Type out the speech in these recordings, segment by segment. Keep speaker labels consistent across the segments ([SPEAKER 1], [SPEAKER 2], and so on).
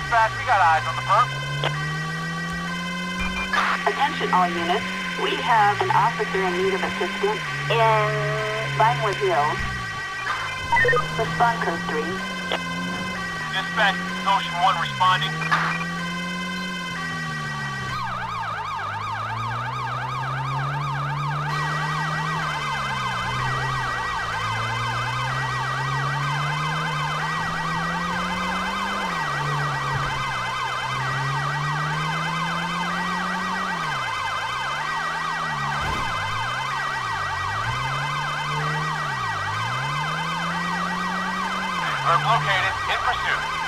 [SPEAKER 1] Dispatch, we got eyes on the perp.
[SPEAKER 2] Attention all units. We have an officer in need of assistance in Vinewood Hills. Respond code 3.
[SPEAKER 1] Dispatch, Ocean 1 responding. Perp located, in pursuit.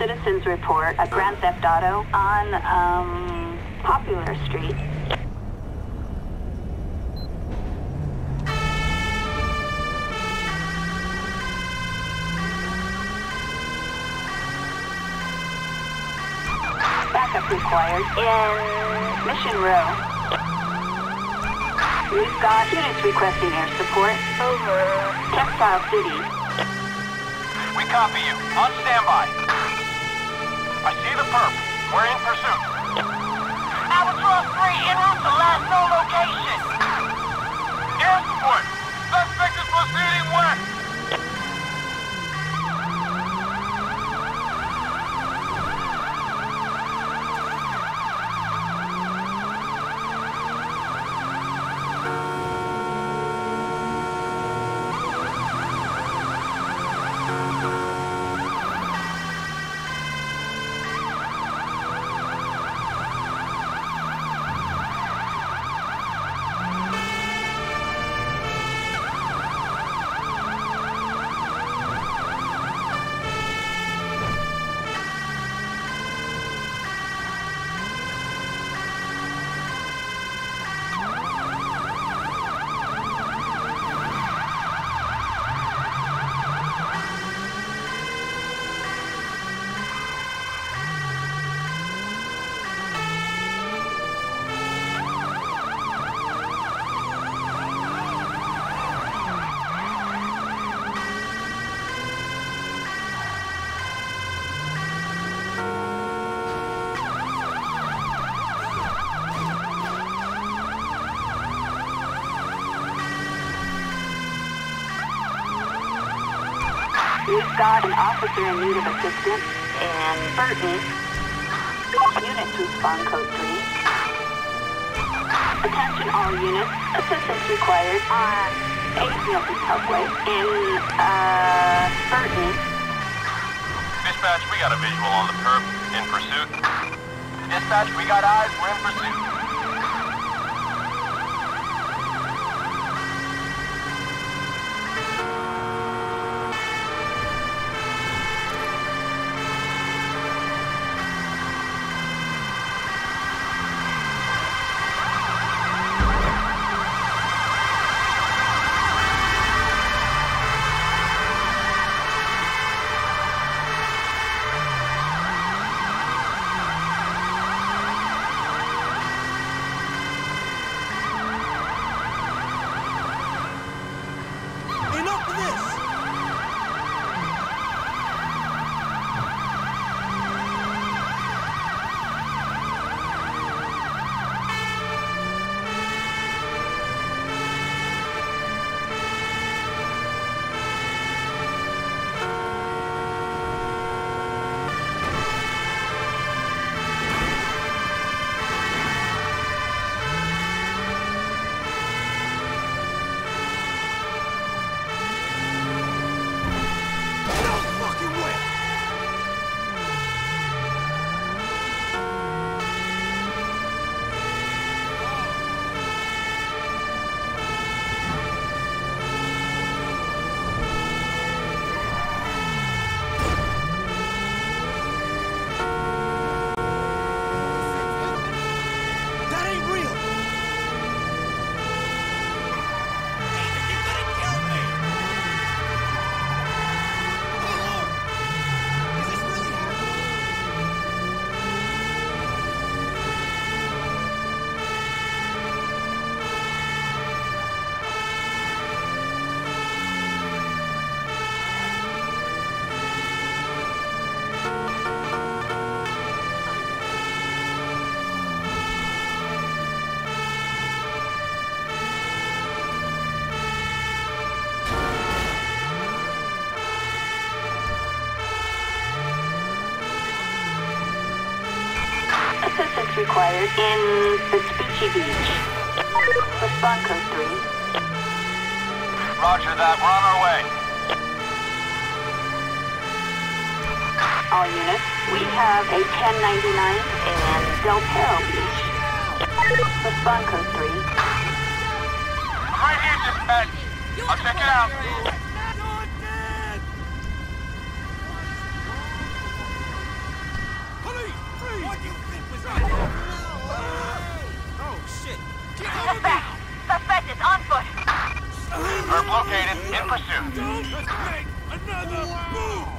[SPEAKER 2] Citizen's report, a Grand Theft Auto on, um, Popular Street. Backup required in Mission Row. We've got units requesting air support. Over. Textile City.
[SPEAKER 1] We copy you. On standby. I see the perp. We're in pursuit. Albatross 3 en route to last known location. Air support. Suspect is proceeding west.
[SPEAKER 2] We've got an officer in need of assistance in Burton. Units respond code 3. Attention all units. Assistance required on 8 Milton Parkway in, uh, Burton.
[SPEAKER 1] Dispatch, we got a visual on the perp. In pursuit. Dispatch, we got eyes. We're in pursuit.
[SPEAKER 2] Assistance required in Vespucci Beach. Respond code 3.
[SPEAKER 1] Roger that. We're on our way.
[SPEAKER 2] All units, we have a 1099 in Del Perro Beach. Respond code 3.
[SPEAKER 1] Right here, dispatch. I'll check it out.
[SPEAKER 3] Don't make another move!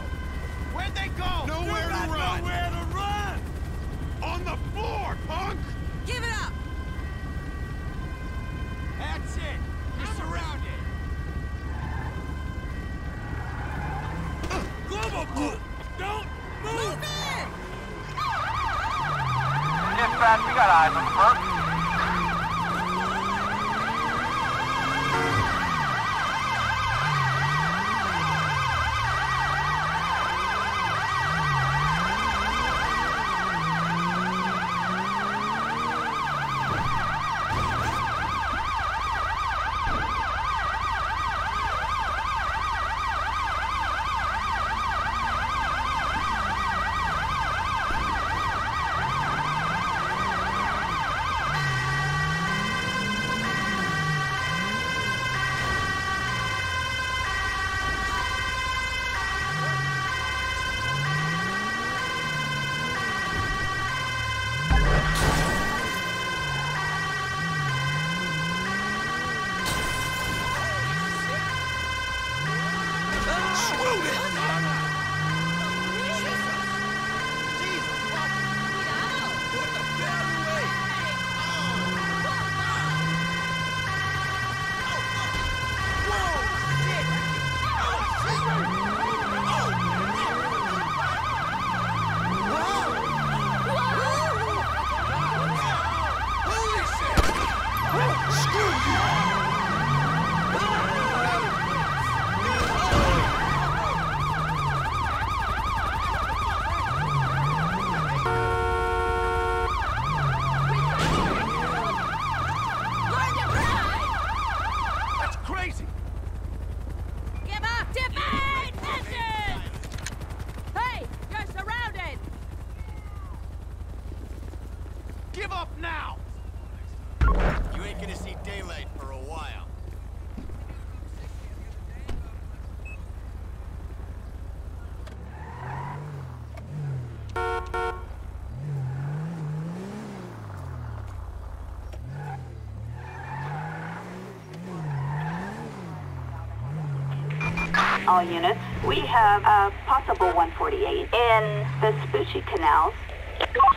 [SPEAKER 2] All units, we have a possible 148 in the Vespucci canals.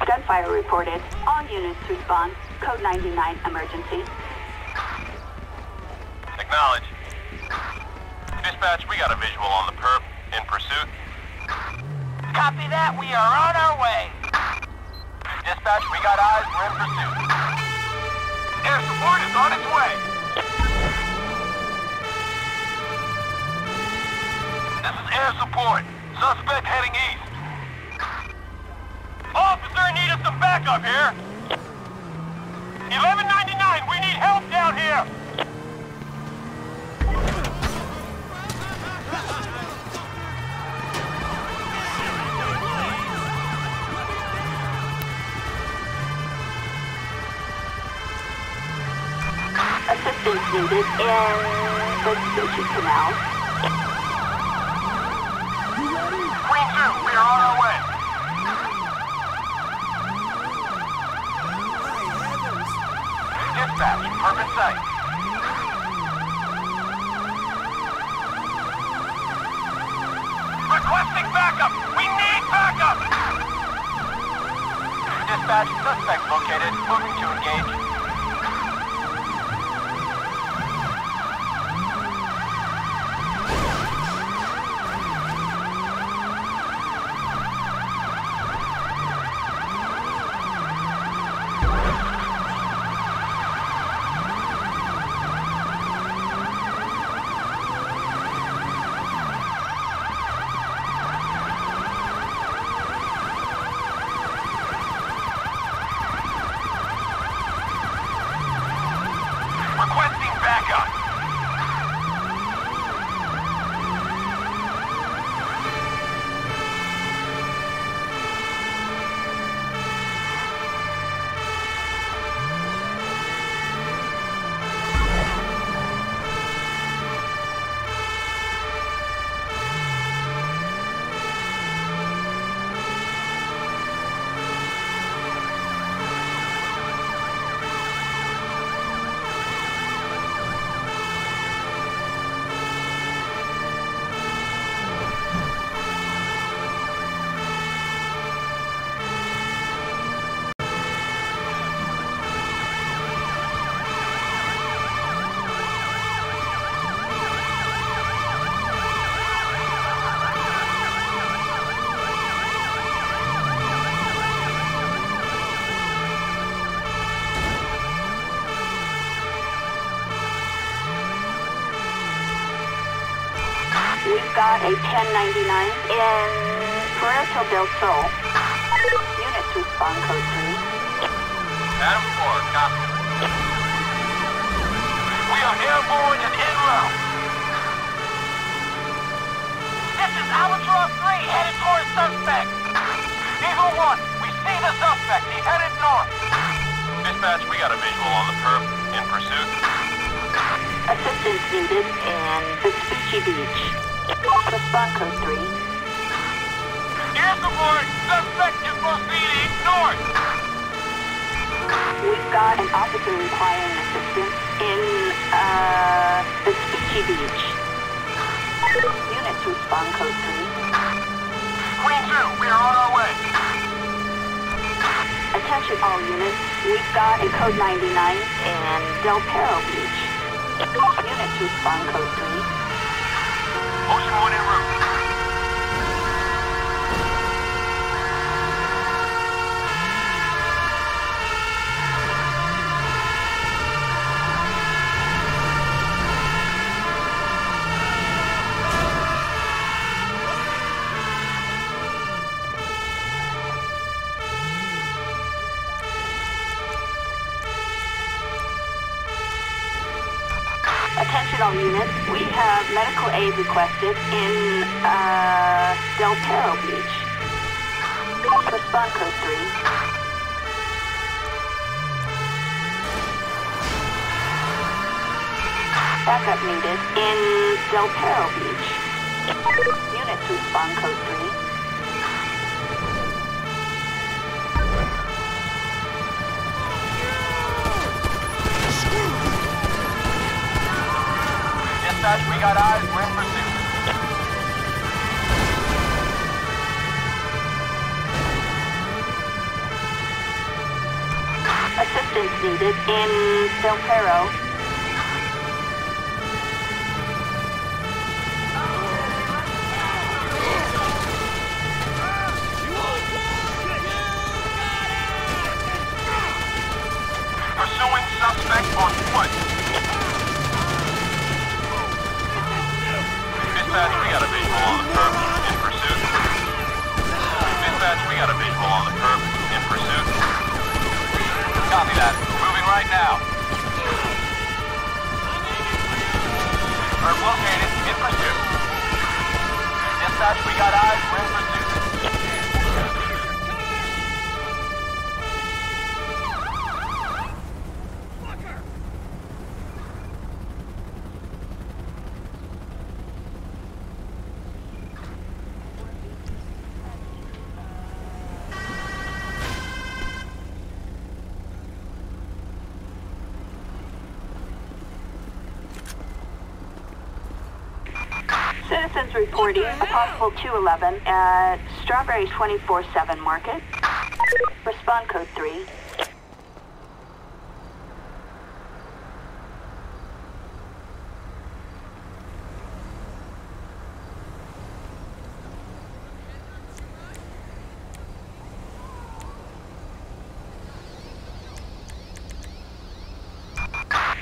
[SPEAKER 2] Gunfire reported. All units respond. Code 99 emergency.
[SPEAKER 1] Acknowledge. Dispatch, we got a visual on the perp. In pursuit. Copy that. We are on our way. Dispatch, we got eyes. We're in pursuit. Air support is on its way. This is air support. Suspect heading east. Officer, need us some backup here. 1199, we need help down here.
[SPEAKER 2] Assistance needed in the Vespucci canals.
[SPEAKER 1] Queen 2, we are on our way. Dispatch, perp in sight. Requesting backup! We need backup! Dispatch, suspect located. Moving to engage.
[SPEAKER 2] Got a 1099 in Puerto del Sol. Units respond code 3.
[SPEAKER 1] Adam 4, copy. We are airborne and en route. This is Albatross 3 headed towards suspect. Eagle 1, we see the suspect. He's headed north. Dispatch, we got a visual on the perp. In pursuit.
[SPEAKER 2] Assistance needed in Vespucci Beach. Respond code 3.
[SPEAKER 1] Air support! Suspect is proceeding north!
[SPEAKER 2] We've got an officer requiring assistance in, uh, Vespucci Beach. Units respond code 3.
[SPEAKER 1] Queen 2, we are on our way.
[SPEAKER 2] Attention all units, we've got a code 99 in Del Perro Beach. Units respond code 3.
[SPEAKER 1] Ocean 1 en route.
[SPEAKER 2] Attention all units, we have medical aid requested in, uh, Del Perro Beach. Respond code 3. Backup needed in Del Perro Beach. Units respond code 3.
[SPEAKER 1] Dispatch, we got eyes. We're in pursuit.
[SPEAKER 2] Assistance needed in Del Perro.
[SPEAKER 1] Pursuing suspect on foot. Dispatch, we got a visual on the perp. In pursuit. Dispatch, we got a visual on the perp. In pursuit. Copy that. Moving right now. Perp located. In pursuit. Dispatch, we got eyes. We're in pursuit.
[SPEAKER 2] Citizens reporting a possible 211 at Strawberry 24-7 Market. Respond code 3.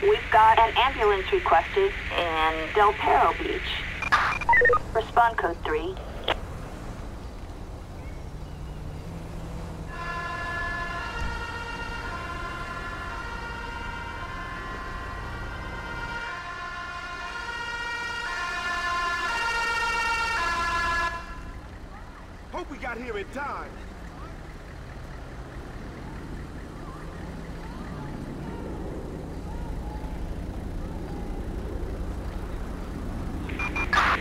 [SPEAKER 2] We've got an ambulance requested in Del Perro Beach. Respond code 3.
[SPEAKER 3] Hope we got here in time.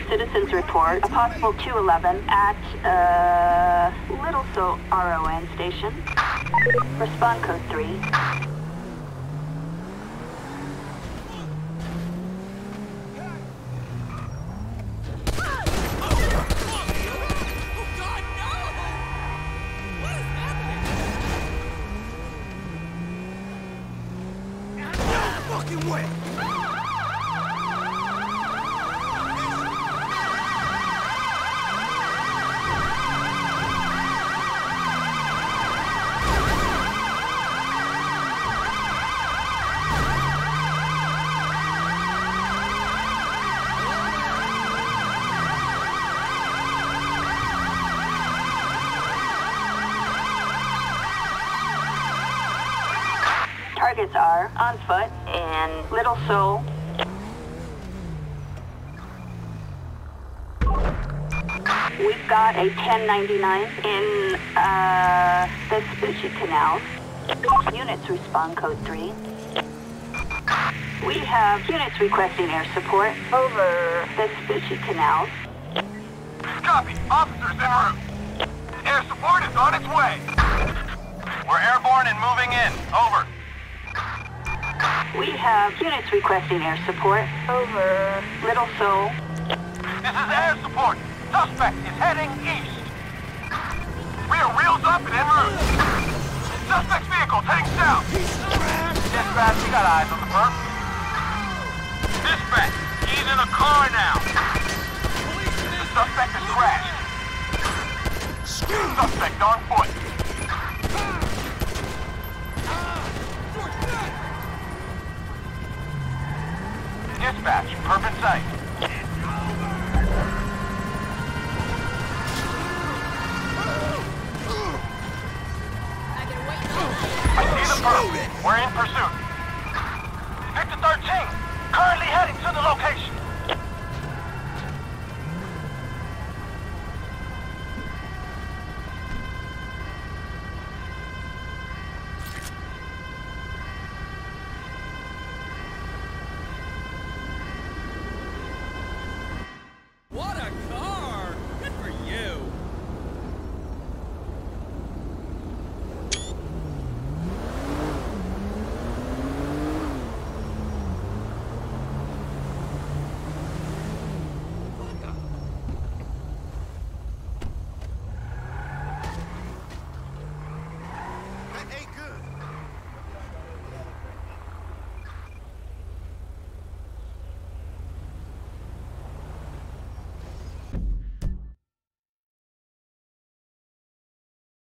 [SPEAKER 2] Citizens report a possible 211 at uh, Little Seoul RON station. Respond code 3. Targets are on foot in Little Seoul. We've got a 1099 in uh, the Vespucci Canal. Units respond code 3. We have units requesting air support over the Vespucci Canal.
[SPEAKER 1] Copy. Officers en route. Air support is on its way. We're airborne and moving in. Over.
[SPEAKER 2] We have units requesting air support over Little Seoul.
[SPEAKER 1] This is air support. Suspect is heading east. We are wheels up and en route. Suspect's vehicle heading south. Dispatch, we got eyes on the perp. Dispatch, he's in a car now. The suspect has crashed. Suspect on foot. Dispatch, in sight. I see the perp. We're in pursuit.